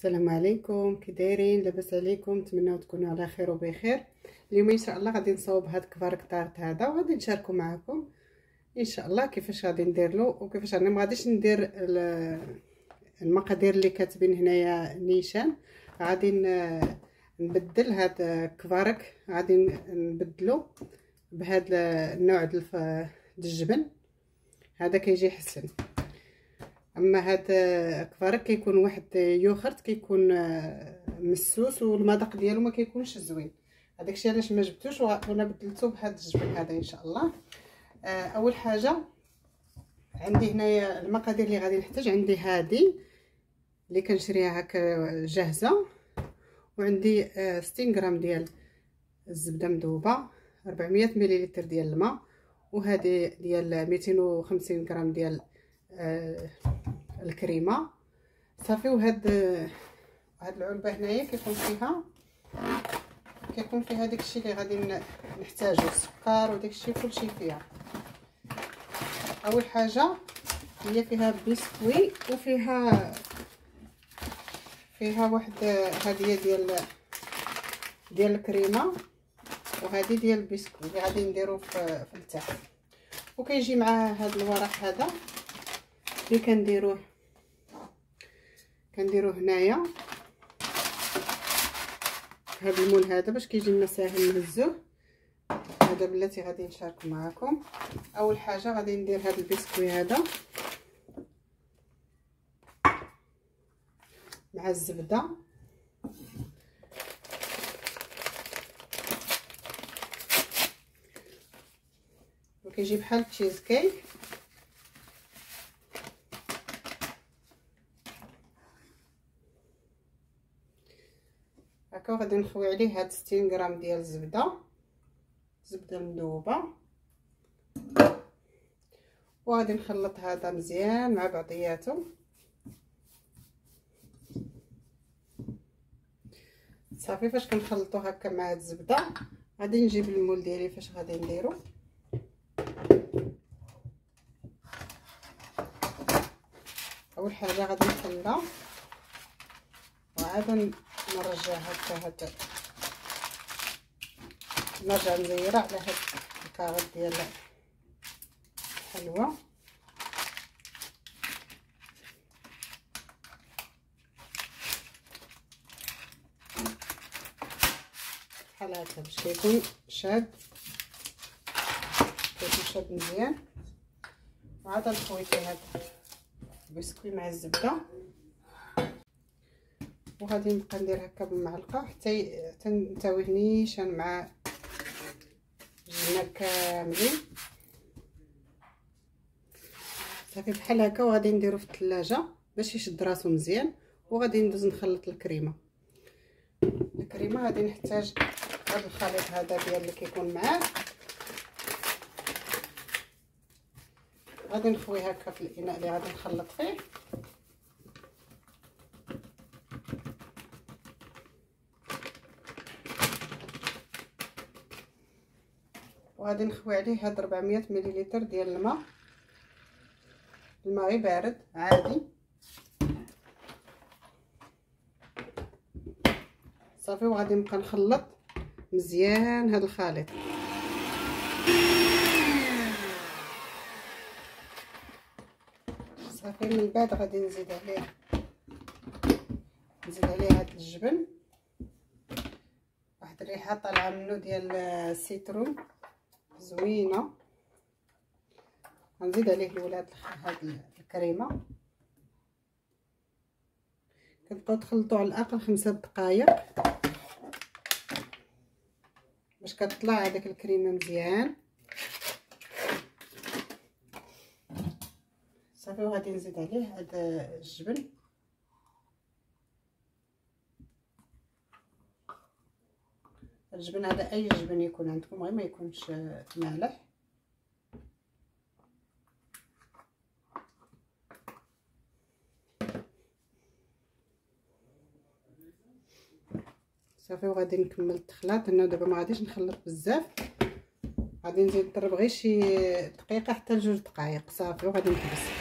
السلام عليكم كي دايرين؟ لاباس عليكم نتمنى تكونوا على خير وبخير. اليوم إن شاء الله غادي نصاوب هاد كبارك طارت هذا وغادي نشاركو معكم إن شاء الله كيفاش غادي ندير له وكيفاش أنا ما غاديش ندير المقادير اللي كاتبين هنايا نيشان. غادي نبدل هاد كبارك غادي نبدلو بهاد النوع ديال الجبن. هذا كيجي حسن. أما هاد كفارك كيكون واحد يوغرت كيكون مسوس والمذاق ديالو ما كيكونش زوين. هذاك الشيء علاش ما جبتوش وأنا بدلته بهذا الجبن هذا إن شاء الله. أول حاجة عندي هنايا المقادير اللي غادي نحتاج عندي هذه اللي كنشريها هكا جاهزة. وعندي 60 غرام ديال الزبدة مذوبة 400 مليلتر ديال الماء. وهذه ديال 250 غرام ديال آه الكريمة. صافي وهاد هاد العلبة هنايا كيكون فيها كيكون فيها داكشي اللي غادي نحتاجو السكر وداكشي كلشي فيها. أول حاجة هي فيها بسكوي وفيها فيها واحد هذه ديال ديال الكريمة وهذه ديال البسكوي اللي غادي نديرو في, التحت. وكيجي معاه هذا الورق هذا. اللي كنديروه كنديروه هنايا. هذا ال moule هذا باش كيجي لنا ساهل نهزوه هذا بلاتي غادي نشارك معكم أول حاجة غادي ندير هذا البسكوي هذا. مع الزبدة. وكيجي بحال تشيز كيك هكا غادي نخوي عليه هاد 60 غرام ديال الزبده زبدة مذوبة. وغادي نخلط هذا مزيان مع بعضياتو. صافي فاش كنخلطو هكا مع الزبدة غادي نجيب المول ديالي فاش غادي نديرو. أول حاجة غادي نخليها وعاد نرجع هكا هاد نرجع نزيرها على هاد الكاغط ديال الحلوى بحال هكا باش كيكون شاد. كيكون شاد مزيان. وعاد نخوي فيه هاد البسكوي مع الزبدة. وغادي نبقى ندير هكا بالمعلقة حتى تنتوي نيشان مع الجبنه كاملين. صافي بحال هكا وغادي نديرو في الثلاجه باش يشد راسو مزيان وغادي ندوز نخلط الكريمة. الكريمة غادي نحتاج هذا الخليط هذا ديال اللي كيكون معاه. غادي نخوي هكا في الإناء اللي غادي نخلط فيه. وغادي نخوي عليه هاد 400 مليلتر ديال الماء. الماء بارد عادي. صافي وغادي نبقى نخلط مزيان هاد الخليط. صافي من بعد غادي نزيد عليه نزيد عليه هاد الجبن. واحد الريحة طالعة منه ديال السيترون زوينة. غنزيد عليه الولاد هاد الكريمة. كتبقاو تخلطوا على الأقل خمسة دقائق باش كتطلع هذيك الكريمه مزيان. صافي وغادي نزيد عليه هاد الجبن. الجبن هذا أي جبن يكون عندكم غير ما يكونش مالح. صافي وغادي نكمل التخلاط أنا دابا ما غاديش نخلط بزاف. غادي نزيد نضرب غير شي دقيقة حتى لجوج دقائق صافي وغادي نحبس.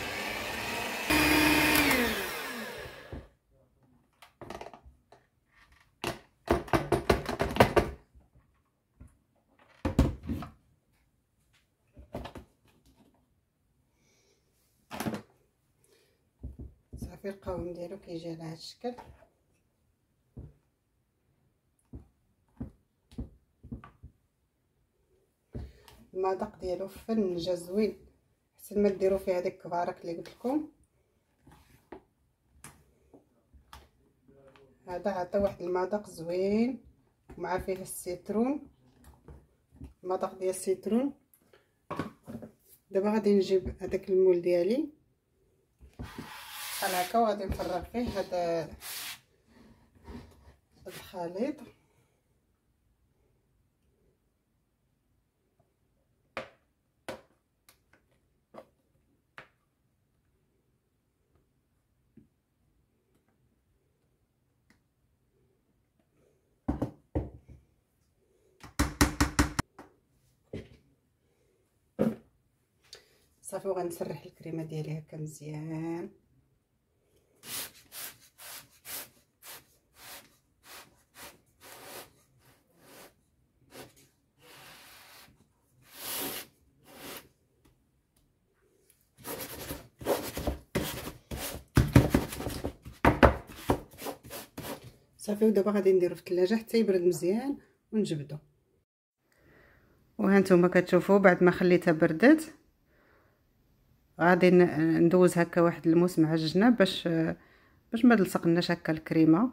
صافي القوام ديالو كيجي على هذا الشكل. المذاق ديالو فن جا زوين احسن ما ديروا فيه هذيك الكبارك اللي قلت لكم. هذا عطى واحد المذاق زوين ومع فيه السيترون. المذاق ديال السيترون. دابا غادي نجيب هذاك المول ديالي. هكا وغادي نفرغ فيه هذا الخليط. صافي وغنسرح الكريمة ديالي هكا مزيان. صافي ودابا غادي نديرو في الثلاجة حتى يبرد مزيان ونجبدو. وهانتوما كتشوفوا بعد ما خليتها بردت غادي ندوز هكا واحد الموس مع الجناب باش باش ما تلصقناش هكا الكريمة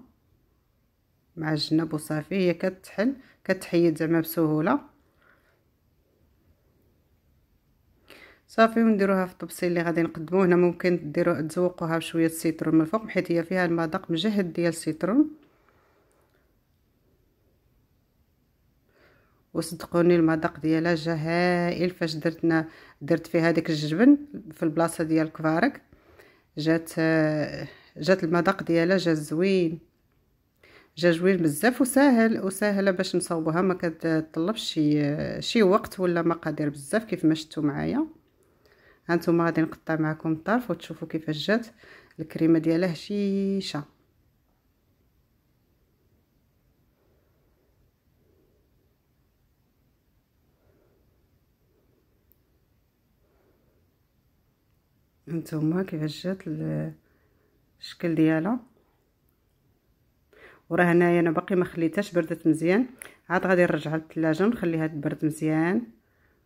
مع الجناب وصافي. هي كتحل كتحيد زعما بسهولة. صافي ونديروها في الطبسيل اللي غادي نقدموه. هنا ممكن ديروا تزوقوها بشوية ال citron من الفوق حيت هي فيها المذاق مجهد ديال ال citron وصدقوني المذاق ديالها جا هائل فاش درتنا درت فيها هذيك الجبن في البلاصة ديال الكفارك جات جات المذاق ديالها جا زوين. جا زوين بزاف وساهل وساهلة باش نصاوبوها ما كتطلبش شي شي وقت ولا مقادير بزاف كيف ما شفتوا معايا. هانتوما غادي نقطع معكم الطرف وتشوفوا كيفاش جات الكريمة ديالها هشيشة. هانتوما كيفاش جات الشكل ديالها. وراه هنايا أنا باقي ما خليتهاش بردت مزيان. عاد غادي نرجعها للثلاجه ونخليها تبرد مزيان.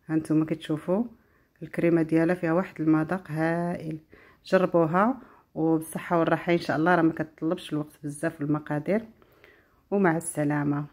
هانتوما كتشوفوا الكريمة ديالها فيها واحد المذاق هائل. جربوها وبالصحة والراحة إن شاء الله راه ما كتطلبش الوقت بزاف المقادير ومع السلامة.